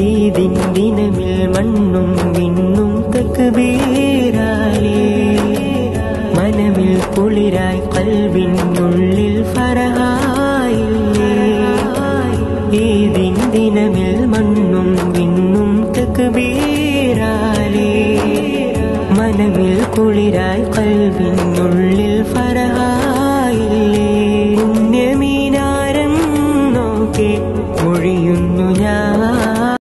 ഏതിൻ ദിനമിൽ മണ്ണും വിണ്ണും തക്കുബീരാലേ മനമിൽ കുളിരായി കൽവിനുള്ളിൽ ഫറഹായില്ലേ ഏതിൻ ദിനമിൽ മണ്ണും വിണ്ണും തക്കുബീരാലേ മനമിൽ കുളിരായി കൽവിനുള്ളിൽ ഫറഹായില്ലേ പുണ്യമീനാരം നോക്കി ഒഴിയുന്നു ഞാൻ.